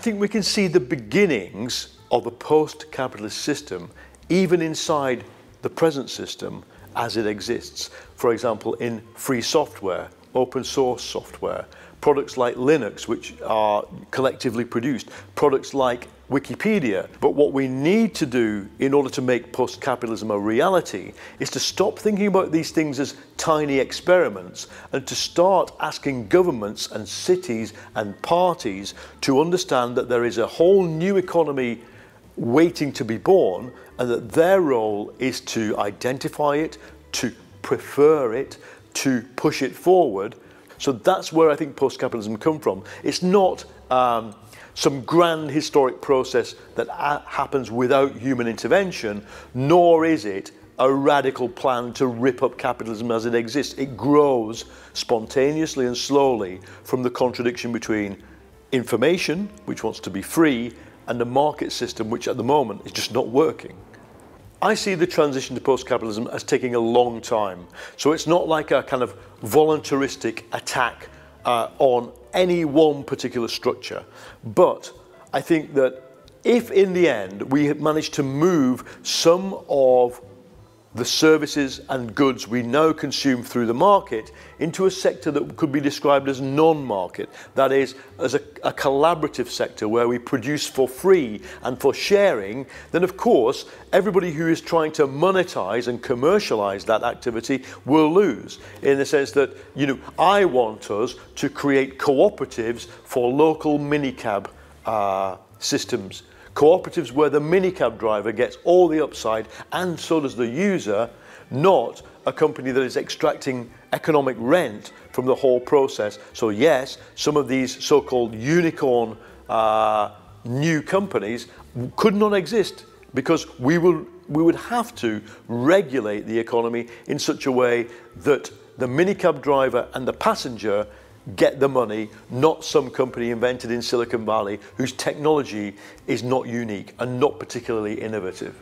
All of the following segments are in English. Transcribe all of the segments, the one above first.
think we can see the beginnings of a post-capitalist system even inside the present system as it exists. For example, in free software, open source software, products like Linux, which are collectively produced, products like Wikipedia. But what we need to do in order to make post capitalism a reality is to stop thinking about these things as tiny experiments and to start asking governments and cities and parties to understand that there is a whole new economy waiting to be born and that their role is to identify it, to prefer it, to push it forward. So that's where I think post-capitalism come from. It's not um, some grand historic process that happens without human intervention, nor is it a radical plan to rip up capitalism as it exists. It grows spontaneously and slowly from the contradiction between information, which wants to be free, and a market system which at the moment is just not working. I see the transition to post-capitalism as taking a long time. So it's not like a kind of voluntaristic attack uh, on any one particular structure. But I think that if in the end we manage to move some of the services and goods we now consume through the market into a sector that could be described as non-market. That is, as a, a, collaborative sector where we produce for free and for sharing, then of course, everybody who is trying to monetize and commercialize that activity will lose. In the sense that, you know, I want us to create cooperatives for local minicab uh, systems Cooperatives where the minicab driver gets all the upside and so does the user, not a company that is extracting economic rent from the whole process. So yes, some of these so-called unicorn uh, new companies could not exist because we will we would have to regulate the economy in such a way that the minicab driver and the passenger get the money, not some company invented in Silicon Valley whose technology is not unique and not particularly innovative.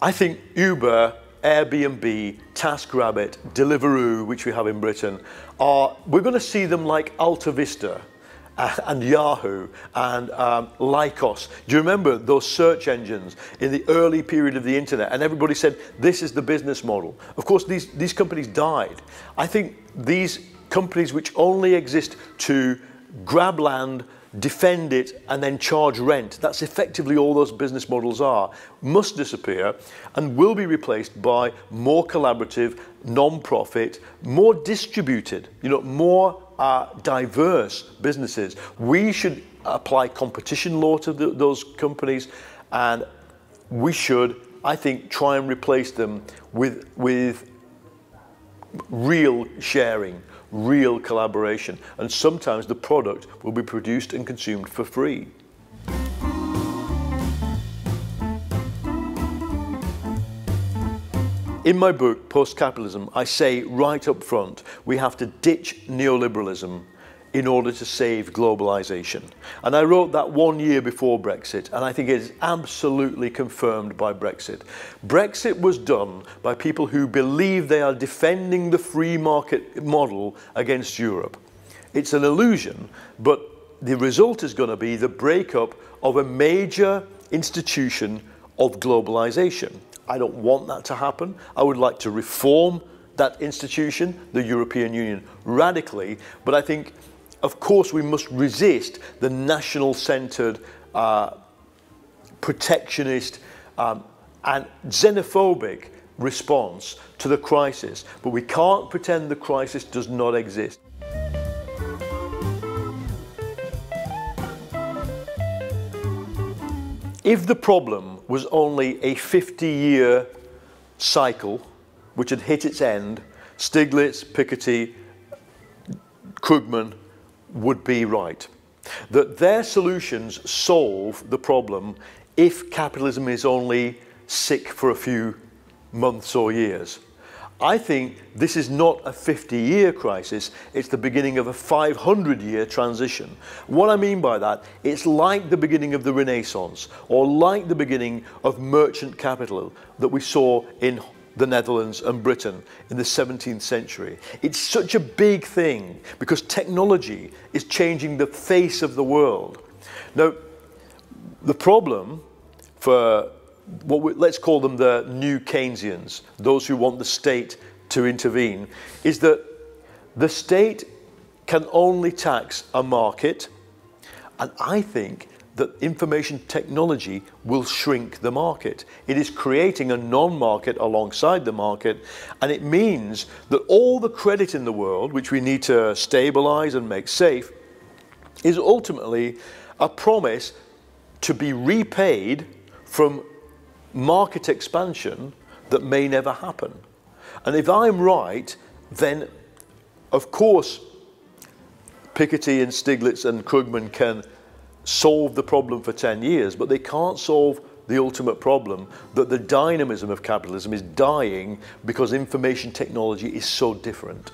I think Uber, Airbnb, TaskRabbit, Deliveroo, which we have in Britain, are, we're going to see them like Alta Vista and Yahoo and um, Lycos. Do you remember those search engines in the early period of the internet? And everybody said, this is the business model. Of course, these, these companies died. I think these companies which only exist to grab land, defend it, and then charge rent, that's effectively all those business models are, must disappear and will be replaced by more collaborative, non-profit, more distributed, you know, more uh, diverse businesses. We should apply competition law to the, those companies and we should, I think, try and replace them with, with real sharing, real collaboration. And sometimes the product will be produced and consumed for free. In my book, Post Capitalism, I say right up front we have to ditch neoliberalism in order to save globalization. And I wrote that one year before Brexit, and I think it is absolutely confirmed by Brexit. Brexit was done by people who believe they are defending the free market model against Europe. It's an illusion, but the result is going to be the breakup of a major institution of globalization. I don't want that to happen. I would like to reform that institution, the European Union, radically. But I think, of course, we must resist the national-centred, uh, protectionist um, and xenophobic response to the crisis. But we can't pretend the crisis does not exist. If the problem was only a 50-year cycle which had hit its end, Stiglitz, Piketty, Krugman would be right. That their solutions solve the problem if capitalism is only sick for a few months or years. I think this is not a 50-year crisis, it's the beginning of a 500-year transition. What I mean by that, it's like the beginning of the Renaissance, or like the beginning of merchant capital that we saw in the Netherlands and Britain in the 17th century. It's such a big thing because technology is changing the face of the world. Now, the problem for what we, let's call them the new Keynesians, those who want the state to intervene, is that the state can only tax a market, and I think that information technology will shrink the market. It is creating a non-market alongside the market, and it means that all the credit in the world, which we need to stabilize and make safe, is ultimately a promise to be repaid from market expansion that may never happen. And if I'm right, then of course Piketty and Stiglitz and Krugman can solve the problem for 10 years, but they can't solve the ultimate problem that the dynamism of capitalism is dying because information technology is so different.